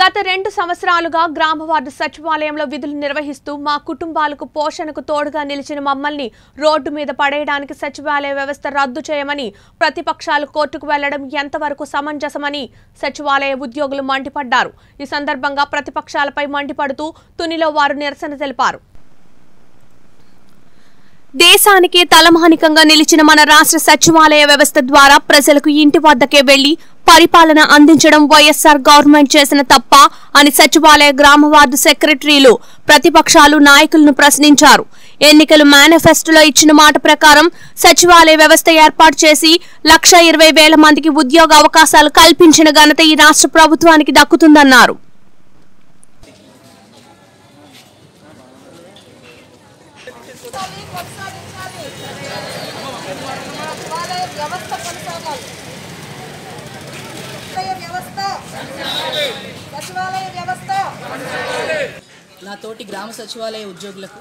గత రెండు సంవత్సరాలుగా గ్రామ వార్డు సచివాలయంలో విధులు నిర్వహిస్తూ మా కుటుంబాలకు పోషణకు తోడుగా నిలిచిన మమ్మల్ని రోడ్డు మీద పడేయడానికి సచివాలయ వ్యవస్థ రద్దు చేయమని ప్రతిపక్షాలు కోర్టుకు వెళ్ళడం ఎంతవరకు సమంజసమని సచివాలయ ఉద్యోగులు మండిపడ్డారు. ఈ సందర్భంగా ప్రతిపక్షాలపై మండిపడుతూ తునిలో వారు నిరసన తెలిపారు. దేశానికి తలమానికంగా నిలిచిన మన రాష్ట్ర సచివాలయ వ్యవస్థ ద్వారా ప్రజలకు ఇంటి వద్దకే వెళ్ళి పరిపాలన అందించడం వైఎస్ఆర్ గవర్నమెంట్ చేసిన తప్ప అని సచివాలయ గ్రామ వార్డు సెక్రటరీలు ప్రతిపక్షాలు నాయకులను ప్రశ్నించారు. ఎన్నికలు మేనిఫెస్టోలో ఇచ్చిన మాట ప్రకారం సచివాలయ వ్యవస్థ ఏర్పాటు చేసి లక్ష ఇరవై వేల మందికి ఉద్యోగ అవకాశాలు కల్పించిన ఘనత ఈ రాష్ట్ర ప్రభుత్వానికి దక్కుతుందన్నారు. కొనసాగించాలి. సచివాలయ వ్యవస్థ కొనసాగాలి సచివాలయ వ్యవస్థ సచివాలయ వ్యవస్థ నా తోటి గ్రామ సచివాలయ ఉద్యోగులకు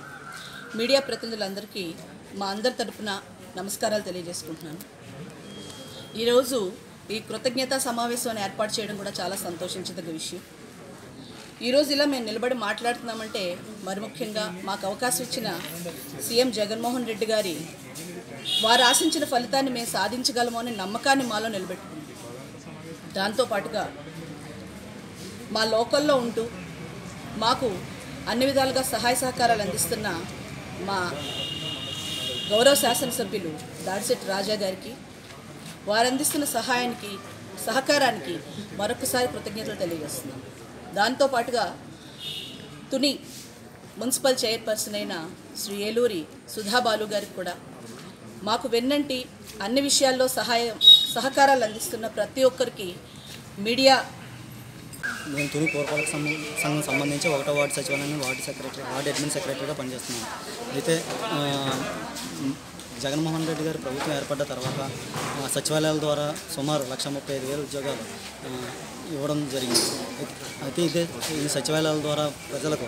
మీడియా ప్రతినిధులందరికీ మా అందరి తరపున నమస్కారాలు తెలియజేసుకుంటున్నాను ఈరోజు ఈ కృతజ్ఞతా సమావేశాన్ని ఏర్పాటు చేయడం కూడా చాలా సంతోషించదగ్గ విషయం ఈరోజు ఇలా మేము నిలబడి మాట్లాడుతున్నామంటే మరి ముఖ్యంగా మాకు అవకాశం ఇచ్చిన సీఎం జగన్మోహన్ రెడ్డి గారి వారు ఆశించిన ఫలితాన్ని మేము సాధించగలము అనే నమ్మకాన్ని మాలో నిలబెట్టుకుంది. దాంతోపాటుగా మా లోకల్లో ఉంటూ మాకు అన్ని విధాలుగా సహాయ సహకారాలు అందిస్తున్న మా గౌరవ శాసనసభ్యులు దాడిశెట్టి రాజా గారికి వారు అందిస్తున్న సహాయానికి సహకారానికి మరొకసారి కృతజ్ఞతలు తెలియజేస్తున్నాం. దాంతోపాటుగా తుని మున్సిపల్ చైర్పర్సన్ అయిన శ్రీ ఏలూరి సుధాబాలు గారికి కూడా మాకు వెన్నంటి అన్ని విషయాల్లో సహాయం సహకారాలు అందిస్తున్న ప్రతి ఒక్కరికి మీడియా నేను తుని పూర్వపాలక సంఘం సంబంధించి ఒకటో వార్డు సచివాలయం వార్డు సెక్రటరీ వార్డు అడ్మిన్ సెక్రటరీగా పనిచేస్తున్నాను అయితే జగన్మోహన్ రెడ్డి గారు ప్రభుత్వం ఏర్పడ్డ తర్వాత సచివాలయాల ద్వారా సుమారు లక్ష ముప్పై ఐదు వేల ఉద్యోగాలు ఇవ్వడం జరిగింది. అయితే ఇదే ఈ సచివాలయాల ద్వారా ప్రజలకు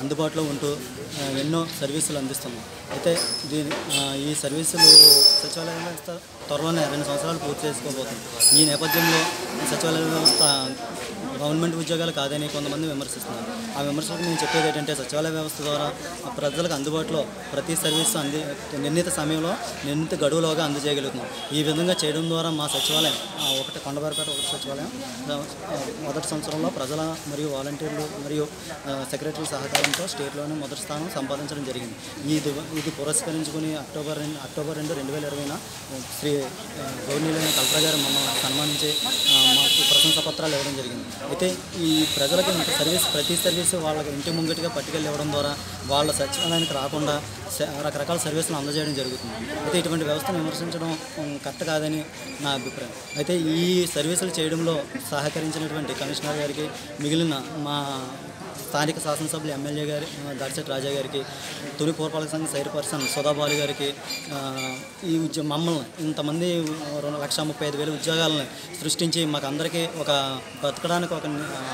అందుబాటులో ఉంటూ ఎన్నో సర్వీసులు అందిస్తున్నాం. అయితే దీని ఈ సర్వీసులు సచివాలయ త్వరలోనే రెండు సంవత్సరాలు పూర్తి చేసుకోబోతుంది ఈ నేపథ్యంలో సచివాలయ వ్యవస్థ గవర్నమెంట్ ఉద్యోగాలు కాదని కొంతమంది విమర్శిస్తున్నారు. ఆ విమర్శలకు నేను చెప్పేది ఏంటంటే సచివాలయ వ్యవస్థ ద్వారా ప్రజలకు అందుబాటులో ప్రతి సర్వీసు అంది నిర్ణీత సమయంలో నిర్ణీత గడువులోగా అందజేయగలుగుతున్నాం. ఈ విధంగా చేయడం ద్వారా మా సచివాలయం ఒకటి కొండబారిపేట ఒకటి సచివాలయం మొదటి సంవత్సరంలో ప్రజల మరియు వాలంటీర్లు మరియు సెక్రటరీ సహకారంతో స్టేట్లోనే మొదటి స్థానం సంపాదించడం జరిగింది. ఇది ఇది పురస్కరించుకుని అక్టోబర్ రెండు అక్టోబర్ రెండు రెండు వేల ఇరవైన శ్రీ ఆ, గౌరవనీయులైన గారు మమ్మల్ని సన్మానించి మాకు ప్రశంస పత్రాలు ఇవ్వడం జరిగింది. అయితే ఈ ప్రజలకు సర్వీస్ ప్రతి సర్వీస్ వాళ్ళకి ఇంటి ముంగటిగా పట్టుకెళ్ళి ఇవ్వడం ద్వారా వాళ్ళ సచివాలయానికి రాకుండా రకరకాల సర్వీసులు అందజేయడం జరుగుతుంది. అయితే ఇటువంటి వ్యవస్థను విమర్శించడం కరెక్ట్ కాదని నా అభిప్రాయం. అయితే ఈ సర్వీసులు చేయడంలో సహకరించినటువంటి కమిషనర్ గారికి మిగిలిన మా స్థానిక శాసనసభ్యులు ఎమ్మెల్యే గారి ఆ, దర్శక్ రాజా గారికి తొలి పురపాలక సంఘ చైర్పర్సన్ సుధాబాలు గారికి ఈ ఉద్యోగ మమ్మల్ని ఇంతమంది రెండు లక్ష ముప్పై ఐదు వేల ఉద్యోగాలను సృష్టించి మాకు అందరికీ ఒక బతకడానికి ఒక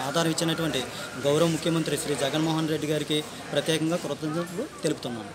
ఆధారం ఇచ్చినటువంటి గౌరవ ముఖ్యమంత్రి శ్రీ జగన్మోహన్ రెడ్డి గారికి ప్రత్యేకంగా కృతజ్ఞతలు తెలుపుతున్నాను.